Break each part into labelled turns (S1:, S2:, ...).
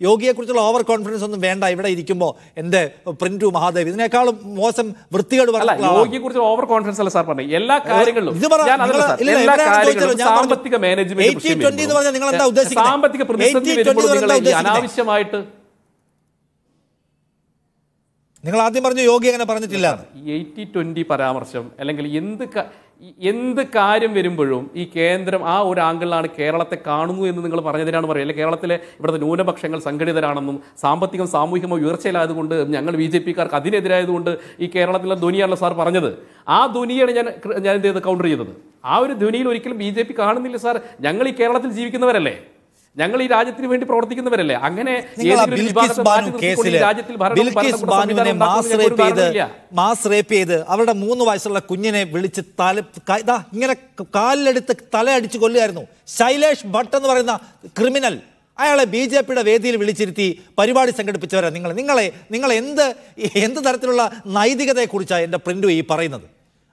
S1: യോഗിയെക്കുറിച്ചുള്ള over confidence ഒന്നും വേണ്ട ഇവിടെ ഇരിക്കുമ്പോൾ എന്റെ പ്രിന്റു മഹാദേവ് ഇതിനേക്കാളും മോശം വൃത്തികേട്
S2: അല്ല
S1: പറഞ്ഞിട്ടുള്ള
S2: യോഗിയെ കുറിച്ച് ഓവർ കോൺഫിഡൻസ് അല്ല സാർ പറഞ്ഞത് എല്ലാ കാര്യങ്ങളിലും
S1: പറഞ്ഞു.
S2: സാമ്പത്തിക മാനേജ്മെന്റ്
S1: 80-20 എന്ന് പറഞ്ഞാൽ നിങ്ങൾ എന്താ ഉദ്ദേശിക്കുന്നത്?
S2: സാമ്പത്തിക പ്രതിസന്ധി? അനാവശ്യമായിട്ട്
S1: നിങ്ങൾ ആദ്യം പറഞ്ഞു യോഗി അങ്ങനെ പറഞ്ഞിട്ടില്ല.
S2: എയ്റ്റി ട്വന്റി പരാമർശം അല്ലെങ്കിൽ എന്ത് എന്ത് കാര്യം വരുമ്പോഴും ഈ കേന്ദ്രം ആ ഒരു ആംഗിളിലാണ് കേരളത്തെ കാണുന്നു എന്ന് നിങ്ങൾ പറഞ്ഞതിനാണ് പറയുക. അല്ലെങ്കിൽ കേരളത്തിലെ ഇവിടുത്തെ ന്യൂനപക്ഷങ്ങൾ സംഘടിതരാണെന്നും സാമ്പത്തികം സാമൂഹികമോ ഉയർച്ചയിലായതുകൊണ്ട് ഞങ്ങൾ ബി ജെ പിക്കാർക്ക് അതിനെതിരായതുകൊണ്ട് ഈ കേരളത്തിലെ ധ്വനിയാണല്ലോ സാർ പറഞ്ഞത്. ആ ധ്വനിയാണ് ഞാൻ ഞാൻ എന്ത് ചെയ്ത് കൗണ്ടർ ചെയ്തത്. ആ ഒരു ധ്വനിയിൽ ഒരിക്കലും ബി ജെ പി കാണുന്നില്ല സാർ. ഞങ്ങൾ ഈ കേരളത്തിൽ ജീവിക്കുന്നവരല്ലേ? ഞങ്ങൾ ഈ രാജ്യത്തിന് വേണ്ടി പ്രവർത്തിക്കുന്നവരല്ലേ? അങ്ങനെ
S1: ചെയ്ത് അവരുടെ മൂന്ന് വയസ്സുള്ള കുഞ്ഞിനെ വിളിച്ച് തല ഇങ്ങനെ കാലിലെടുത്ത് തലയടിച്ച് കൊല്ലുകയായിരുന്നു. ശൈലേഷ് ഭട്ട് എന്ന് പറയുന്ന ക്രിമിനൽ. അയാളെ ബി ജെ പിയുടെ വേദിയിൽ വിളിച്ചിരുത്തി പരിപാടി സംഘടിപ്പിച്ചവരാണ് നിങ്ങൾ നിങ്ങളെ നിങ്ങൾ എന്ത് എന്ത് തരത്തിലുള്ള നൈതികതയെക്കുറിച്ചാണ് എന്റെ പ്രിന്റു ഈ പറയുന്നത്?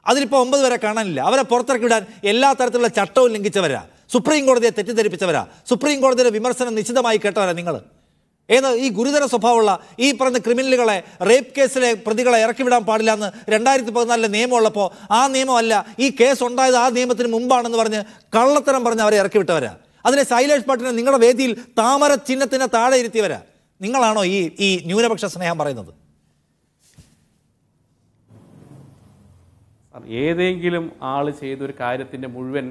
S1: അതിലിപ്പോൾ ഒമ്പത് വരെ കാണാനില്ല. അവരെ പുറത്തിറക്കി വിടാൻ എല്ലാ തരത്തിലുള്ള ചട്ടവും ലംഘിച്ചവരാ. സുപ്രീം കോടതിയെ തെറ്റിദ്ധരിപ്പിച്ചവരാ. സുപ്രീം കോടതിയുടെ വിമർശനം നിശ്ചിതമായി കേട്ടവരാ നിങ്ങൾ. ഏത് ഈ ഗുരുതര സ്വഭാവമുള്ള ഈ പറഞ്ഞ ക്രിമിനലുകളെ റേപ്പ് കേസിലെ പ്രതികളെ ഇറക്കി വിടാൻ പാടില്ല എന്ന് രണ്ടായിരത്തി പതിനാലിലെ നിയമമുള്ളപ്പോൾ ആ നിയമമല്ല ഈ കേസ് ഉണ്ടായത് ആ നിയമത്തിന് മുമ്പാണെന്ന് പറഞ്ഞ് കള്ളത്തരം പറഞ്ഞ് അവരെ ഇറക്കി വിട്ടവരാ അതിനെ ശൈലേഷ് ഭട്ടിനെ നിങ്ങളുടെ വേദിയിൽ താമര ചിഹ്നത്തിന് താഴെ ഇരുത്തിയവരാ. നിങ്ങളാണോ ഈ ഈ ന്യൂനപക്ഷ സ്നേഹം പറയുന്നത്?
S2: ഏതെങ്കിലും ആൾ ചെയ്തൊരു കാര്യത്തിന്റെ മുഴുവൻ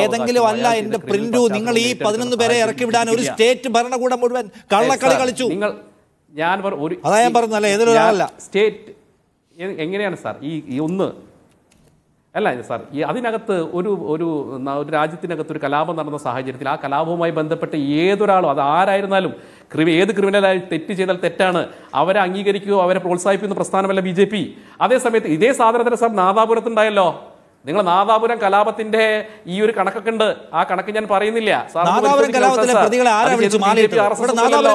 S1: ഏതെങ്കിലും അല്ല എന്റെ പ്രിന്റു നിങ്ങൾ ഈ പതിനൊന്ന് പേരെ ഇറക്കി വിടാൻ ഒരു സ്റ്റേറ്റ് ഭരണകൂടം മുഴുവൻ കള്ളക്കളി കളിച്ചു.
S2: നിങ്ങൾ ഞാൻ ഒരു
S1: അതാ ഞാൻ ഏതൊരു
S2: സ്റ്റേറ്റ് എങ്ങനെയാണ് സാർ ഈ ഒന്ന് അല്ല സാർ ഈ അതിനകത്ത് ഒരു ഒരു ഒരു രാജ്യത്തിനകത്ത് ഒരു കലാപം നടന്ന സാഹചര്യത്തിൽ ആ കലാപവുമായി ബന്ധപ്പെട്ട് ഏതൊരാളും അത് ആരായിരുന്നാലും ക്രിമി ഏത് ക്രിമിനലായി തെറ്റ് ചെയ്താൽ തെറ്റാണ് അവരെ അംഗീകരിക്കുകയോ അവരെ പ്രോത്സാഹിപ്പിക്കുന്ന പ്രസ്ഥാനമല്ല ബി ജെ പി. അതേസമയത്ത് ഇതേ സാധനത്തിന് സാർ നാദാപുരത്തുണ്ടായല്ലോ. നിങ്ങൾ നാദാപുരം കലാപത്തിന്റെ ഈ ഒരു കണക്കൊക്കെ ഉണ്ട്. ആ കണക്ക് ഞാൻ പറയുന്നില്ല.
S1: നാദാപുരം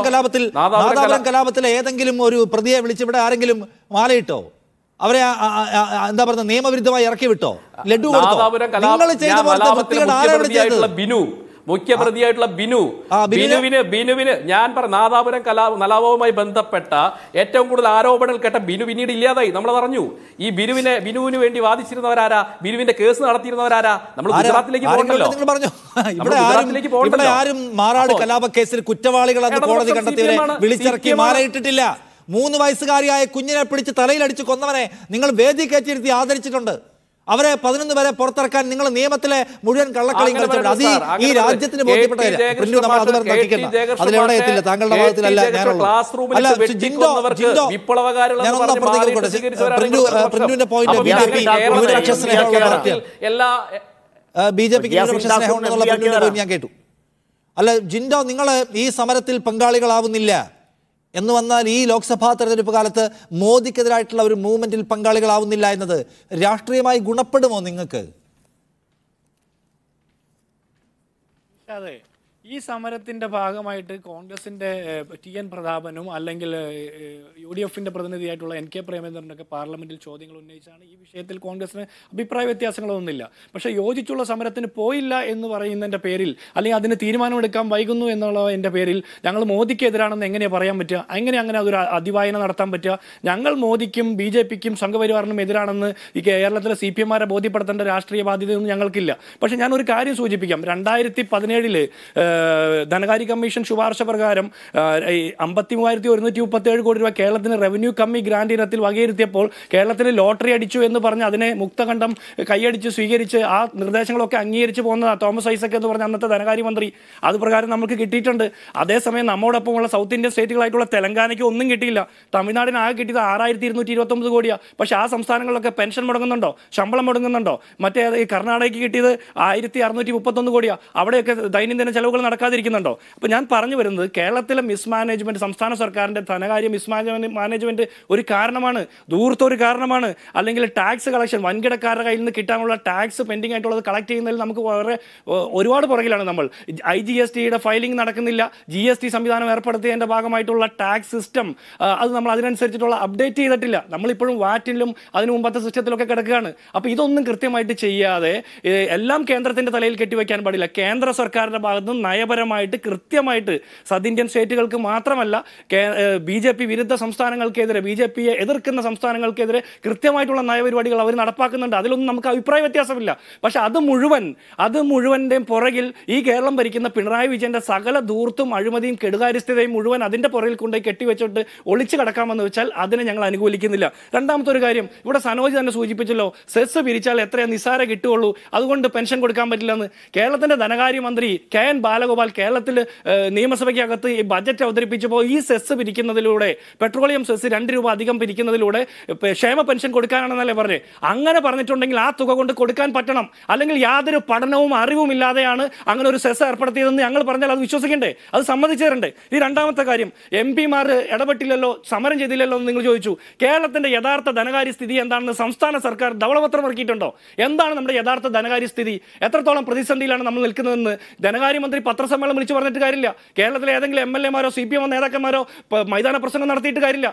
S1: കലാപത്തിലെ നാദാപുരം ഏതെങ്കിലും ഒരു പ്രതിയെ വിളിച്ച് ഇവിടെ ആരെങ്കിലും മാലയിട്ടോ? അവരെ എന്താ പറയുക നിയമവിരുദ്ധമായി ഇറക്കി വിട്ടോ? ലഡു നിങ്ങൾ ചെയ്ത പോലത്തെ ചെയ്തത്?
S2: ബിനു. മുഖ്യപ്രതിയായിട്ടുള്ള ബിനു.
S1: ബിനുവിനെ-
S2: ബിനുവിന് ഞാൻ പറ നാദാപുരം കലാ കലാപവുമായി ബന്ധപ്പെട്ട ഏറ്റവും കൂടുതൽ ആരോപണങ്ങൾ കേട്ട ബിനു പിന്നീട് ഇല്ലാതായി. നമ്മൾ പറഞ്ഞു ഈ ബിനുവിനെ ബിനുവിന് വേണ്ടി വാദിച്ചിരുന്നവരാരാ? ബിനുവിന്റെ കേസ് നടത്തിയിരുന്നവരാരാ? നമ്മൾ ഗുജറാത്തിലേക്ക് പോകണ്ടല്ലോ.
S1: ഇവിടെ
S2: ഗുജറാത്തിലേക്ക് പോകണ്ടല്ലോ.
S1: ആരും മാറാട് കലാപ കേസിൽ കുറ്റവാളികളെ
S2: ഇടതുപക്ഷം
S1: കോടതി കണ്ടെത്തിയവരെ
S2: CPM
S1: വിളിച്ചിറക്കി. മാലയിട്ടിട്ടില്ല മൂന്ന് വയസ്സുകാരിയായ കുഞ്ഞിനെ പിടിച്ച് തലയിലടിച്ച് കൊന്നവനെ നിങ്ങൾ വേദി കയറ്റിയിരുത്തി ആദരിച്ചിട്ടുണ്ട്. അവരെ പതിനൊന്ന് വരെ പുറത്തിറക്കാൻ നിങ്ങൾ നിയമത്തിലെ മുഴുവൻ കള്ളക്കളിയും അത് ഈ- രാജ്യത്തിന് അതിലെവിടെ എത്തില്ല? താങ്കളുടെ ഭാഗത്തിലല്ല ജിൻഡോ ജിൻഡോ. പ്രിന്റു പ്രിന്റുവിന്റെ പോയിന്റ് ബി ജെ പി ന്യൂനപക്ഷ സ്നേഹമുള്ള പാർട്ടിയാണ് ബി ജെ പിക്ക് ന്യൂനപക്ഷ. പോയിന്റ് ഞാൻ കേട്ടു. അല്ല ജിൻഡോ നിങ്ങൾ ഈ സമരത്തിൽ പങ്കാളികളാവുന്നില്ല. എന്ന് വന്നാൽ ഈ ലോക്സഭാ തെരഞ്ഞെടുപ്പ് കാലത്ത് മോദിക്കെതിരായിട്ടുള്ള ഒരു മൂവ്മെന്റിൽ പങ്കാളികളാവുന്നില്ല എന്നത് രാഷ്ട്രീയമായി ഗുണപ്പെടുമോ നിങ്ങൾക്ക്?
S3: അതെ. ഈ സമരത്തിന്റെ ഭാഗമായിട്ട് കോൺഗ്രസിന്റെ ടി എൻ പ്രതാപനും അല്ലെങ്കിൽ യു ഡി എഫിന്റെ പ്രതിനിധിയായിട്ടുള്ള എൻ കെ പ്രേമചന്ദ്രനൊക്കെ പാർലമെന്റിൽ ചോദ്യങ്ങൾ ഉന്നയിച്ചാണ് ഈ വിഷയത്തിൽ കോൺഗ്രസിന് അഭിപ്രായ വ്യത്യാസങ്ങളൊന്നുമില്ല. പക്ഷേ യോജിച്ചുള്ള സമരത്തിന് പോയില്ല എന്ന് പറയുന്നതിന്റെ പേരിൽ അല്ലെങ്കിൽ അതിന് തീരുമാനമെടുക്കാൻ വൈകുന്നു എന്നുള്ള എന്റെ പേരിൽ ഞങ്ങൾ മോദിക്കെതിരാണെന്ന് എങ്ങനെയാണ് പറയാൻ പറ്റുക? എങ്ങനെ അങ്ങനെ അതൊരു അതിവായന നടത്താൻ പറ്റുക? ഞങ്ങൾ മോദിക്കും ബി ജെ പിക്കും സംഘപരിവാറിനും എതിരാണെന്ന് ഈ കേരളത്തിലെ സി പി എംമാരെ ബോധ്യപ്പെടുത്തേണ്ട രാഷ്ട്രീയ ബാധ്യതയൊന്നും ഞങ്ങൾക്കില്ല. പക്ഷേ ഞാനൊരു കാര്യം സൂചിപ്പിക്കാം. രണ്ടായിരത്തി പതിനേഴിൽ ധനകാര്യ കമ്മീഷൻ ശുപാർശ പ്രകാരം അമ്പത്തി മൂവായിരത്തി ഒരുന്നൂറ്റി മുപ്പത്തി ഏഴ് കോടി രൂപ കേരളത്തിന് റവന്യൂ കമ്മി ഗ്രാൻഡ് ഇനത്തിൽ വകയിരുത്തിയപ്പോൾ കേരളത്തിന് ലോട്ടറി അടിച്ചു എന്ന് പറഞ്ഞ് അതിനെ മുക്തകണ്ഠം കൈയടിച്ച് സ്വീകരിച്ച് ആ നിർദ്ദേശങ്ങളൊക്കെ അംഗീകരിച്ച് പോകുന്നതാണ് തോമസ് ഐസക് എന്ന് പറഞ്ഞ അന്നത്തെ ധനകാര്യമന്ത്രി. അത് പ്രകാരം നമുക്ക് കിട്ടിയിട്ടുണ്ട്. അതേസമയം നമ്മോടൊപ്പമുള്ള സൗത്ത് ഇന്ത്യൻ സ്റ്റേറ്റുകളായിട്ടുള്ള തെലങ്കാനയ്ക്ക് ഒന്നും കിട്ടിയില്ല. തമിഴ്നാടിന് ആകെ കിട്ടിയത് ആറായിരത്തി ഇരുന്നൂറ്റി ഇരുപത്തൊമ്പത് കോടിയാണ് പക്ഷേ ആ സംസ്ഥാനങ്ങളിലൊക്കെ പെൻഷൻ മുടങ്ങുന്നുണ്ടോ? ശമ്പളം മുടങ്ങുന്നുണ്ടോ? മറ്റേ കർണാടകയ്ക്ക് കിട്ടിയത് ആയിരത്തി അറുന്നൂറ്റി മുപ്പത്തൊന്ന് കോടിയാണ് അവിടെയൊക്കെ ദൈനംദിന ചെലവുകൾ നടക്കാതിരിക്കുന്നുണ്ടോ? അപ്പോൾ ഞാൻ പറഞ്ഞു വരുന്നത് കേരളത്തിലെ മിസ്മാനേജ്മെന്റ് സംസ്ഥാന സർക്കാരിന്റെ ധനകാര്യ മിസ്മാനേജ്മെന്റ് മാനേജ്മെന്റ് ഒരു കാരണമാണ്. ദൂർത്ത ഒരു കാരണമാണ്. അല്ലെങ്കിൽ ടാക്സ് കളക്ഷൻ വൻകിടക്കാരുടെ കയ്യിൽ നിന്ന് കിട്ടാനുള്ള ടാക്സ് പെൻഡിങ് ആയിട്ടുള്ളത് കളക്ട് ചെയ്യുന്നതിൽ നമുക്ക് വളരെ ഒരുപാട് പുറകിലാണ് നമ്മൾ. ഐ ജി എസ് ടിയുടെ ഫയലിംഗ് നടക്കുന്നില്ല. ജി എസ് ടി സംവിധാനം ഏർപ്പെടുത്തിയതിന്റെ ഭാഗമായിട്ടുള്ള ടാക്സ് സിസ്റ്റം അത് നമ്മൾ അതിനനുസരിച്ചിട്ടുള്ള അപ്ഡേറ്റ് ചെയ്തിട്ടില്ല. നമ്മളിപ്പോഴും വാറ്റിലും അതിനു മുമ്പത്തെ സിസ്റ്റത്തിലൊക്കെ കിടക്കുകയാണ്. അപ്പോൾ ഇതൊന്നും കൃത്യമായിട്ട് ചെയ്യാതെ എല്ലാം കേന്ദ്രത്തിന്റെ തലയിൽ കെട്ടിവെക്കാൻ പാടില്ല. കേന്ദ്ര സർക്കാരിന്റെ ഭാഗത്ത് നിന്ന് നയപരമായിട്ട് കൃത്യമായിട്ട് സൗത്ത് ഇന്ത്യൻ സ്റ്റേറ്റുകൾക്ക് മാത്രമല്ല ബി ജെ പി വിരുദ്ധ സംസ്ഥാനങ്ങൾക്കെതിരെ ബി ജെ പിയെ എതിർക്കുന്ന സംസ്ഥാനങ്ങൾക്കെതിരെ കൃത്യമായിട്ടുള്ള നയപരിപാടികൾ അവർ നടപ്പാക്കുന്നുണ്ട്. അതിലൊന്നും നമുക്ക് അഭിപ്രായ വ്യത്യാസമില്ല. പക്ഷെ അത് മുഴുവൻ അത് മുഴുവന്റെയും പുറകിൽ ഈ കേരളം ഭരിക്കുന്ന പിണറായി വിജയന്റെ സകല ദൂർത്തും അഴിമതിയും കെടുകാര്യസ്ഥതയും മുഴുവൻ അതിന്റെ പുറകിൽ കൊണ്ടുപോയി കെട്ടിവെച്ചിട്ട് ഒളിച്ചു കിടക്കാമെന്ന് വെച്ചാൽ അതിനെ ഞങ്ങൾ അനുകൂലിക്കുന്നില്ല. രണ്ടാമത്തെ ഒരു കാര്യം ഇവിടെ സനോജ് തന്നെ സൂചിപ്പിച്ചല്ലോ സെസ് പിരിച്ചാൽ എത്രയാ നിസ്സാര കിട്ടുകയുള്ളൂ. അതുകൊണ്ട് പെൻഷൻ കൊടുക്കാൻ പറ്റില്ലെന്ന്. കേരളത്തിന്റെ ധനകാര്യമന്ത്രി കെ എൻ ബാലഗോപാൽ കേരളത്തിൽ നിയമസഭയ്ക്കകത്ത് ഈ ബജറ്റ് അവതരിപ്പിച്ചപ്പോൾ ഈ സെസ് പിരിക്കുന്നതിലൂടെ പെട്രോളിയം സെസ് രണ്ട് രൂപ അധികം പിരിക്കുന്നതിലൂടെ ക്ഷേമ പെൻഷൻ കൊടുക്കാനാണെന്നല്ലേ പറഞ്ഞത് അങ്ങനെ പറഞ്ഞിട്ടുണ്ടെങ്കിൽ ആ തുക കൊണ്ട് കൊടുക്കാൻ പറ്റണം. അല്ലെങ്കിൽ യാതൊരു പഠനവും അറിവും ഇല്ലാതെയാണ് അങ്ങനെ ഒരു സെസ് ഏർപ്പെടുത്തിയതെന്ന് ഞങ്ങൾ പറഞ്ഞാൽ അത് വിശ്വസിക്കണ്ടേ. അത് സമ്മതിച്ചിട്ടുണ്ട് ഈ രണ്ടാമത്തെ കാര്യം എം പിമാർ ഇടപെട്ടില്ലല്ലോ സമരം ചെയ്തില്ലല്ലോ എന്ന് നിങ്ങൾ ചോദിച്ചു. കേരളത്തിന്റെ യഥാർത്ഥ ധനകാര്യ സ്ഥിതി എന്താണെന്ന് സംസ്ഥാന സർക്കാർ ധവളപത്രം ഇറക്കിയിട്ടുണ്ടോ? എന്താണ് നമ്മുടെ യഥാർത്ഥ ധനകാര്യ സ്ഥിതി? എത്രത്തോളം പ്രതിസന്ധിയിലാണ് നമ്മൾ നിൽക്കുന്നതെന്ന് ധനകാര്യമന്ത്രി പത്രസമ്മേളനം വിളിച്ചു പറഞ്ഞിട്ട് കാര്യമില്ല. കേരളത്തിലെ ഏതെങ്കിലും എം എൽ എമാരോ സി പി എം നേതാക്കന്മാരോ മൈതാന പ്രസംഗം നടത്തിയിട്ട് കാര്യമില്ല.